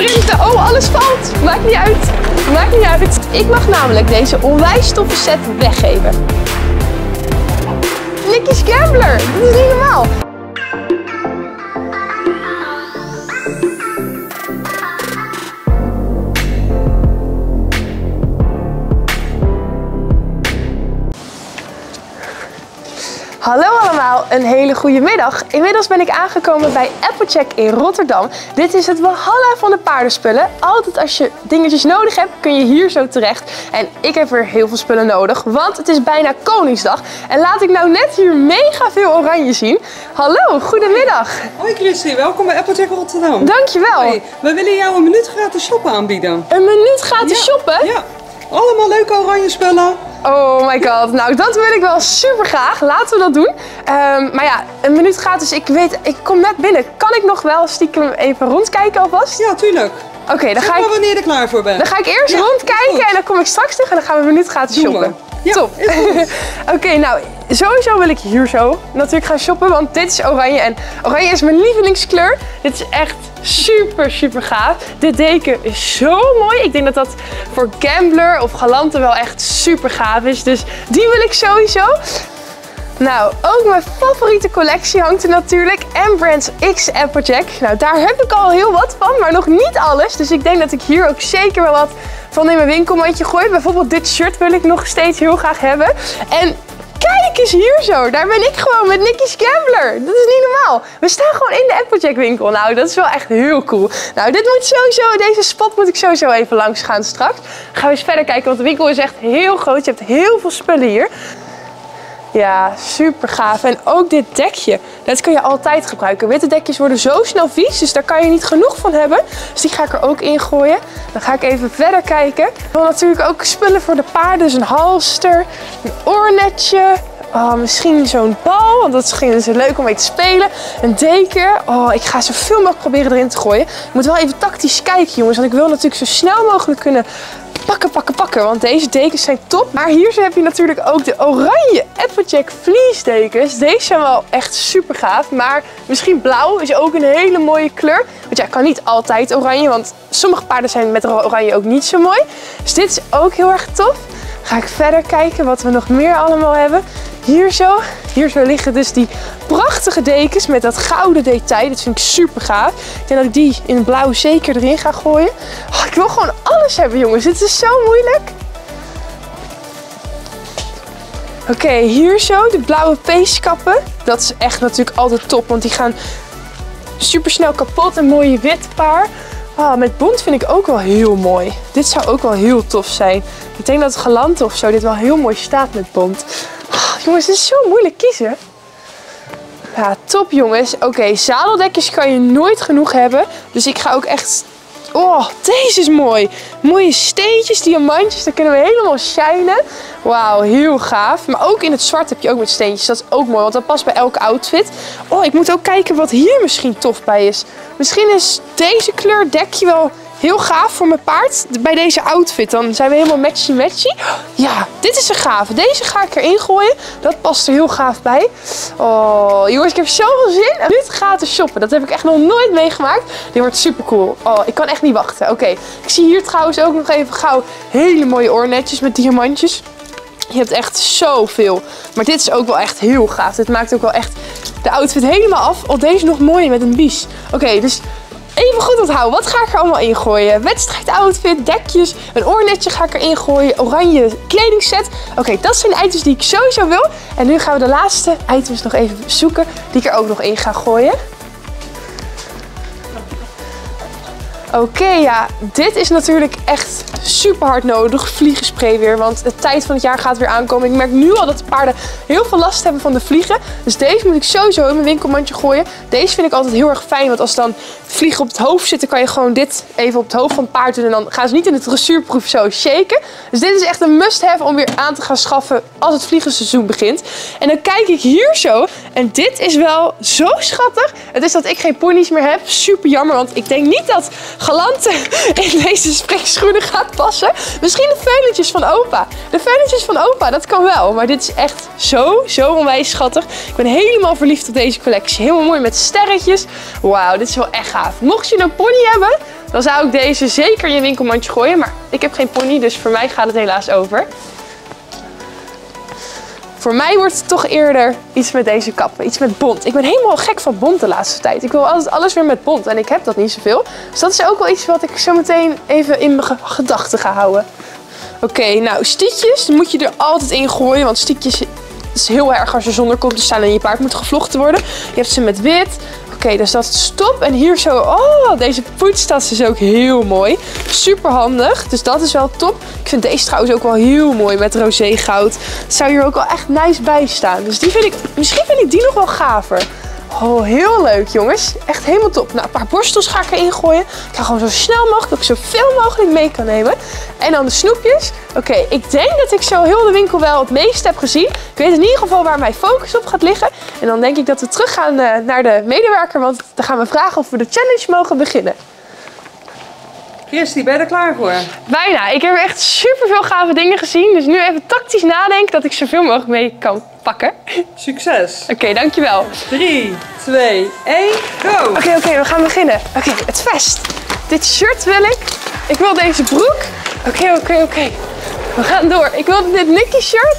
sprinten. Oh, alles valt. Maakt niet uit. Maakt niet uit. Ik mag namelijk deze onwijs toffe set weggeven. Nicky's Gambler. Dat is niet normaal. Hallo allemaal, een hele goede middag. Inmiddels ben ik aangekomen bij Applecheck in Rotterdam. Dit is het Walhalla van de paardenspullen. Altijd als je dingetjes nodig hebt, kun je hier zo terecht. En ik heb weer heel veel spullen nodig, want het is bijna Koningsdag. En laat ik nou net hier mega veel oranje zien. Hallo, goedemiddag. Hoi Christy, welkom bij Applejack Rotterdam. Dankjewel. Hoi, we willen jou een minuut gratis shoppen aanbieden. Een minuut gratis Ja, shoppen? Ja, allemaal leuke oranje spullen. Oh my god, nou dat wil ik wel super graag. Laten we dat doen. Ehm, maar ja, een minuut gratis. Ik weet, ik kom net binnen. Kan ik nog wel stiekem even rondkijken alvast? Ja, tuurlijk. Oké, dan Zeg ga ik wanneer je er klaar voor bent. Dan ga ik eerst Ja, rondkijken en dan kom ik straks terug en dan gaan we een minuut gratis shoppen. Ja, Top. Oké, nou, sowieso wil ik hier zo natuurlijk gaan shoppen, want dit is oranje en oranje is mijn lievelingskleur. Dit is echt super, super gaaf. Dit deken is zo mooi. Ik denk dat dat voor gambler of galanten wel echt super gaaf is. Dus die wil ik sowieso. Nou, ook mijn favoriete collectie hangt er natuurlijk. M-Brands X Applejack. Nou, daar heb ik al heel wat van, maar nog niet alles. Dus ik denk dat ik hier ook zeker wel wat van in mijn winkelmandje gooi. Bijvoorbeeld dit shirt wil ik nog steeds heel graag hebben. En kijk eens hier zo. Daar ben ik gewoon met Nicky's Gambler. Dat is niet normaal. We staan gewoon in de Applejack winkel. Nou, dat is wel echt heel cool. Nou, dit moet sowieso, deze spot moet ik sowieso even langs gaan straks. Gaan we eens verder kijken, want de winkel is echt heel groot. Je hebt heel veel spullen hier. Ja, super gaaf. En ook dit dekje, dat kun je altijd gebruiken. Witte dekjes worden zo snel vies, dus daar kan je niet genoeg van hebben. Dus die ga ik er ook in gooien. Dan ga ik even verder kijken. Wil natuurlijk ook spullen voor de paarden. Dus een halster, een oornetje. Oh, misschien zo'n bal, want dat is leuk om mee te spelen. Een deken. Oh, ik ga zoveel mogelijk proberen erin te gooien. Ik moet wel even tactisch kijken, jongens. Want ik wil natuurlijk zo snel mogelijk kunnen pakken, pakken, pakken. Want deze dekens zijn top. Maar hier heb je natuurlijk ook de oranje Applejack Fleece dekens. Deze zijn wel echt super gaaf. Maar misschien blauw is ook een hele mooie kleur. Want ja, kan niet altijd oranje. Want sommige paarden zijn met oranje ook niet zo mooi. Dus dit is ook heel erg tof. Ga ik verder kijken wat we nog meer allemaal hebben. Hier zo, hier zo liggen dus die prachtige dekens met dat gouden detail. Dat vind ik super gaaf. Ik denk dat ik die in blauw zeker erin ga gooien. Oh, ik wil gewoon alles hebben jongens, dit is zo moeilijk. Oké, hier zo, de blauwe peeskappen. Dat is echt natuurlijk altijd top, want die gaan super snel kapot. Een mooie wit paar. Ah, met bont vind ik ook wel heel mooi. Dit zou ook wel heel tof zijn. Ik denk dat het galante of zo dit wel heel mooi staat met bont. Jongens, het is zo moeilijk kiezen. Ja, top jongens. Oké, zadeldekjes kan je nooit genoeg hebben. Dus ik ga ook echt... Oh, deze is mooi. Mooie steentjes, diamantjes. Dan kunnen we helemaal shinen. Wauw, heel gaaf. Maar ook in het zwart heb je ook met steentjes. Dat is ook mooi, want dat past bij elke outfit. Oh, ik moet ook kijken wat hier misschien tof bij is. Misschien is deze kleur dekje wel heel gaaf voor mijn paard. Bij deze outfit. Dan zijn we helemaal matchy-matchy. Ja, dit is een gave. Deze ga ik erin gooien. Dat past er heel gaaf bij. Oh, jongens, ik heb zoveel zin. Nu gratis shoppen. Dat heb ik echt nog nooit meegemaakt. Dit wordt super cool. Oh, ik kan echt niet wachten. Oké, ik zie hier trouwens ook nog even gauw hele mooie oornetjes met diamantjes. Je hebt echt zoveel. Maar dit is ook wel echt heel gaaf. Dit maakt ook wel echt de outfit helemaal af. Oh, deze nog mooier met een bies. Oké, dus even goed onthouden. Wat ga ik er allemaal in gooien? Wedstrijdoutfit, dekjes, een oornetje ga ik erin gooien. Oranje kledingset. Oké, dat zijn de items die ik sowieso wil. En nu gaan we de laatste items nog even zoeken die ik er ook nog in ga gooien. Oké, ja, dit is natuurlijk echt super hard nodig. Vliegenspray weer, want de tijd van het jaar gaat weer aankomen. Ik merk nu al dat de paarden heel veel last hebben van de vliegen. Dus deze moet ik sowieso in mijn winkelmandje gooien. Deze vind ik altijd heel erg fijn, want als dan vliegen op het hoofd zitten, kan je gewoon dit even op het hoofd van het paard doen. En dan gaan ze niet in de dressuurproef zo shaken. Dus dit is echt een must-have om weer aan te gaan schaffen als het vliegenseizoen begint. En dan kijk ik hier zo. En dit is wel zo schattig. Het is dat ik geen ponies meer heb. Super jammer, want ik denk niet dat Galante in deze spreekschoenen gaat passen. Misschien de veulentjes van opa. De veulentjes van opa, dat kan wel. Maar dit is echt zo, zo onwijs schattig. Ik ben helemaal verliefd op deze collectie. Helemaal mooi met sterretjes. Wauw, dit is wel echt gaaf. Mocht je een pony hebben, dan zou ik deze zeker in je winkelmandje gooien. Maar ik heb geen pony, dus voor mij gaat het helaas over. Voor mij wordt het toch eerder iets met deze kappen. Iets met bont. Ik ben helemaal gek van bont de laatste tijd. Ik wil altijd alles weer met bont. En ik heb dat niet zoveel. Dus dat is ook wel iets wat ik zo meteen even in mijn ge- gedachten ga houden. Oké, nou stietjes moet je er altijd in gooien. Want stietjes is heel erg als je zonder kop te staan en je paard moet gevlochten worden. Je hebt ze met wit. Oké, dus dat is stop. En hier zo, oh, deze poetstas is ook heel mooi. Super handig, dus dat is wel top. Ik vind deze trouwens ook wel heel mooi met roze goud. Zou hier ook wel echt nice bij staan. Dus die vind ik, misschien vind ik die nog wel gaver. Oh, heel leuk jongens. Echt helemaal top. Nou, een paar borstels ga ik erin gooien. Ik ga gewoon zo snel mogelijk, dat ik zoveel mogelijk mee kan nemen. En dan de snoepjes. Oké, ik denk dat ik zo heel de winkel wel het meeste heb gezien. Ik weet in ieder geval waar mijn focus op gaat liggen. En dan denk ik dat we terug gaan eh, naar de medewerker, want dan gaan we vragen of we de challenge mogen beginnen. Christy, ben je er klaar voor? Bijna. Ik heb echt super veel gave dingen gezien. Dus nu even tactisch nadenken dat ik zoveel mogelijk mee kan pakken. Succes. Oké, dankjewel. 3, 2, 1, go! Oké, oké, we gaan beginnen. Oké, het vest. Dit shirt wil ik. Ik wil deze broek. Oké, oké, oké. We gaan door. Ik wil dit Nicky shirt.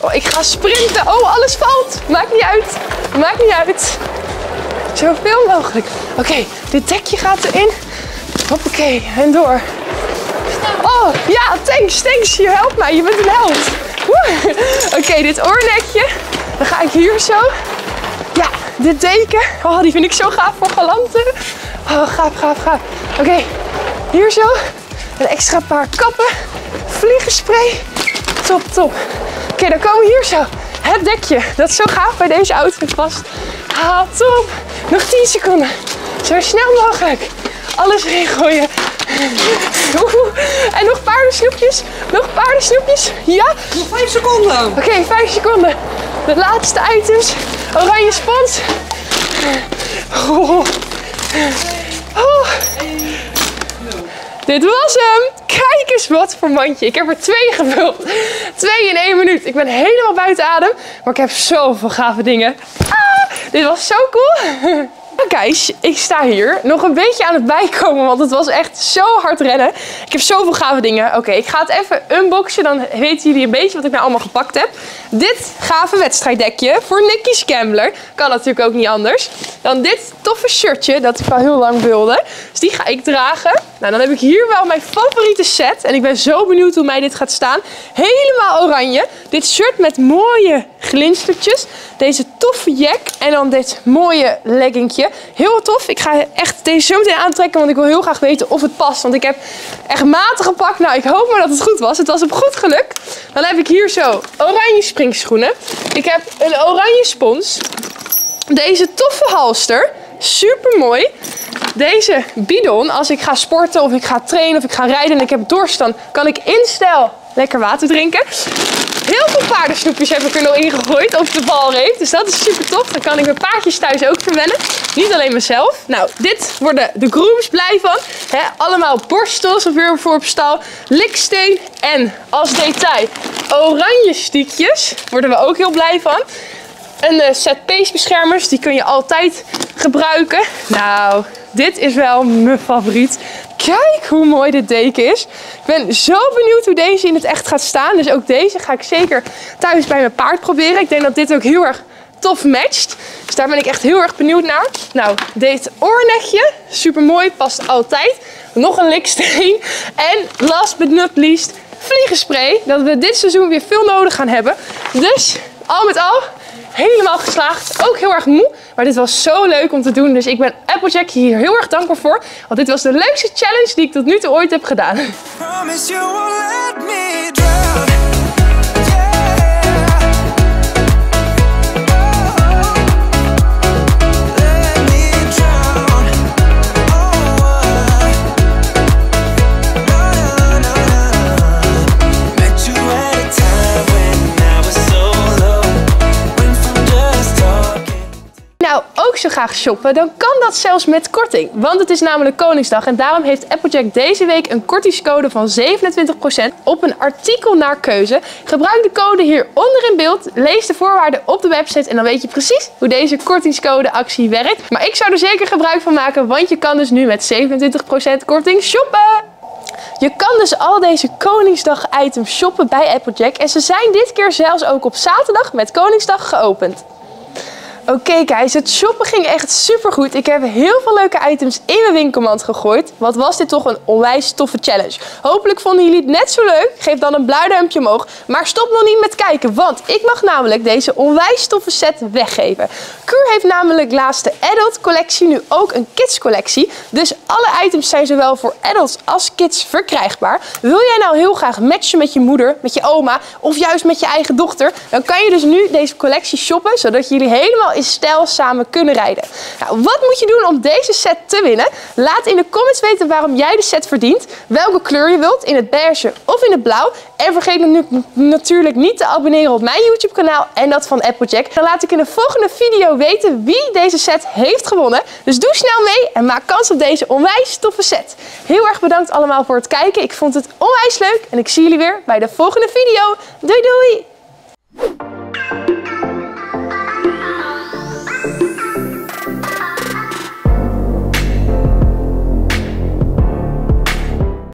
Oh, ik ga sprinten. Oh, alles valt. Maakt niet uit. Maakt niet uit. Zoveel mogelijk. Oké, dit dekje gaat erin. Hoppakee, en door. Oh, ja, thanks, thanks. Je helpt mij. Je bent een held. Oké, dit oornekje. Dan ga ik hier zo. Ja, dit deken. Oh, die vind ik zo gaaf voor galanten. Oh, gaaf, gaaf, gaaf. Oké, hier zo. Een extra paar kappen. Vliegenspray. Top, top. Oké, dan komen we hier zo. Het dekje. Dat is zo gaaf bij deze outfit past. Ah, top. Nog 10 seconden. Zo snel mogelijk. Alles erin gooien. Oeh. En nog paardensnoepjes. Nog paardensnoepjes. Ja. Nog 5 seconden. Oké, 5 seconden. De laatste items. Oranje spons. Oh. Oh. Dit was hem. Kijk eens wat voor mandje. Ik heb er twee gevuld. Twee in één minuut. Ik ben helemaal buiten adem. Maar ik heb zoveel gave dingen. Ah, dit was zo cool. Guys, ik sta hier nog een beetje aan het bijkomen, want het was echt zo hard rennen. Ik heb zoveel gave dingen. Oké, ik ga het even unboxen, dan weten jullie een beetje wat ik nou allemaal gepakt heb. Dit gave wedstrijddekje voor Nicky Scambler. Kan natuurlijk ook niet anders. Dan dit toffe shirtje, dat ik al heel lang wilde. Dus die ga ik dragen. Nou, dan heb ik hier wel mijn favoriete set. En ik ben zo benieuwd hoe mij dit gaat staan. Helemaal oranje. Dit shirt met mooie glinstertjes. Deze toffe jack. En dan dit mooie leggingje. Heel tof. Ik ga echt deze zo meteen aantrekken. Want ik wil heel graag weten of het past. Want ik heb echt maten gepakt. Nou, ik hoop maar dat het goed was. Het was op goed geluk. Dan heb ik hier zo oranje springschoenen. Ik heb een oranje spons. Deze toffe halster. Super mooi. Deze bidon, als ik ga sporten of ik ga trainen of ik ga rijden en ik heb dorst, dan kan ik in stijl lekker water drinken. Heel veel paardensnoepjes heb ik er nog ingegooid op de valreep. Dus dat is super tof. Dan kan ik mijn paardjes thuis ook verwennen. Niet alleen mezelf. Nou, dit worden de grooms blij van. Hè, allemaal borstels of weer voor op stal. Liksteen en als detail oranje stiekjes. Worden we ook heel blij van. Een eh, set peesbeschermers, die kun je altijd gebruiken. Nou, dit is wel mijn favoriet. Kijk hoe mooi dit deken is. Ik ben zo benieuwd hoe deze in het echt gaat staan. Dus ook deze ga ik zeker thuis bij mijn paard proberen. Ik denk dat dit ook heel erg tof matcht. Dus daar ben ik echt heel erg benieuwd naar. Nou, dit oornetje, super mooi, past altijd. Nog een liksteen. En last but not least, vliegenspray. Dat we dit seizoen weer veel nodig gaan hebben. Dus al met al, helemaal geslaagd. Ook heel erg moe. Maar dit was zo leuk om te doen. Dus ik ben Applejack hier heel erg dankbaar voor. Want dit was de leukste challenge die ik tot nu toe ooit heb gedaan. Shoppen, dan kan dat zelfs met korting. Want het is namelijk Koningsdag en daarom heeft Applejack deze week een kortingscode van 27% op een artikel naar keuze. Gebruik de code hieronder in beeld, lees de voorwaarden op de website en dan weet je precies hoe deze kortingscode actie werkt. Maar ik zou er zeker gebruik van maken, want je kan dus nu met 27% korting shoppen. Je kan dus al deze Koningsdag items shoppen bij Applejack en ze zijn dit keer zelfs ook op zaterdag met Koningsdag geopend. Oké guys, het shoppen ging echt super goed. Ik heb heel veel leuke items in mijn winkelmand gegooid. Wat was dit toch een onwijs toffe challenge. Hopelijk vonden jullie het net zo leuk. Geef dan een blauw duimpje omhoog. Maar stop nog niet met kijken, want ik mag namelijk deze onwijs toffe set weggeven. Kur heeft namelijk laatst de adult collectie, nu ook een kids collectie. Dus alle items zijn zowel voor adults als kids verkrijgbaar. Wil jij nou heel graag matchen met je moeder, met je oma of juist met je eigen dochter? Dan kan je dus nu deze collectie shoppen, zodat jullie helemaal in stijl samen kunnen rijden. Nou, wat moet je doen om deze set te winnen? Laat in de comments weten waarom jij de set verdient, welke kleur je wilt, in het beige of in het blauw. En vergeet natuurlijk niet te abonneren op mijn YouTube kanaal en dat van Applejack. Dan laat ik in de volgende video weten wie deze set heeft gewonnen. Dus doe snel mee en maak kans op deze onwijs toffe set. Heel erg bedankt allemaal voor het kijken. Ik vond het onwijs leuk en ik zie jullie weer bij de volgende video. Doei doei!